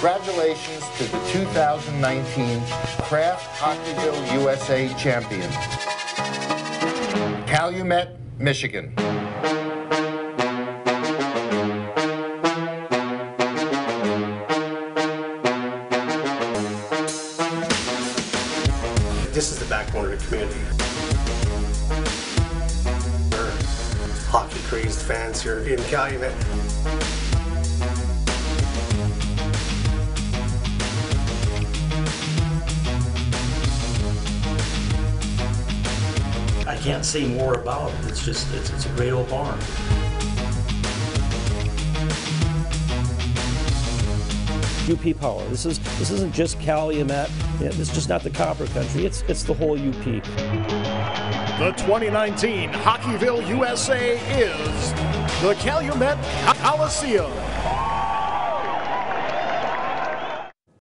congratulations to the 2019 Kraft Hockeyville USA champion, Calumet, Michigan. This is the backbone of the community. We're hockey crazed fans here in Calumet. Can't say more about it. It's just, it's, it's a great old barn. UP Power. This is this isn't just Calumet. Yeah, this is just not the Copper Country. It's it's the whole UP. The 2019 Hockeyville USA is the Calumet Coliseum.